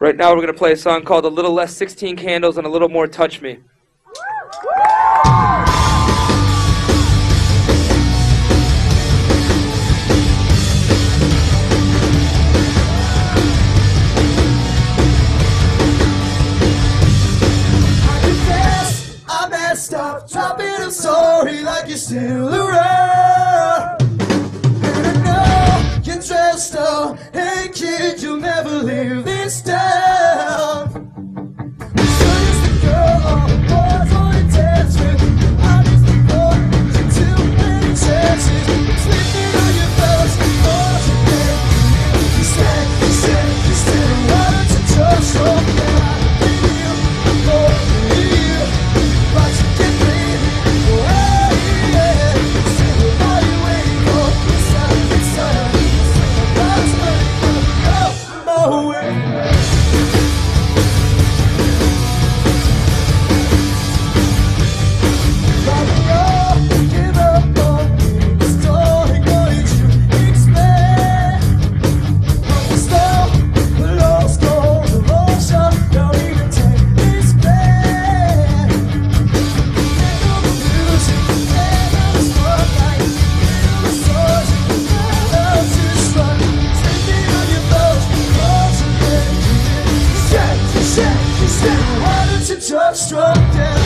Right now, we're going to play a song called A Little Less 16 Candles and a Little More Touch Me. Up, dropping a story like you're still around. And I know you're dressed up, hey kid, you'll never live this down. subject.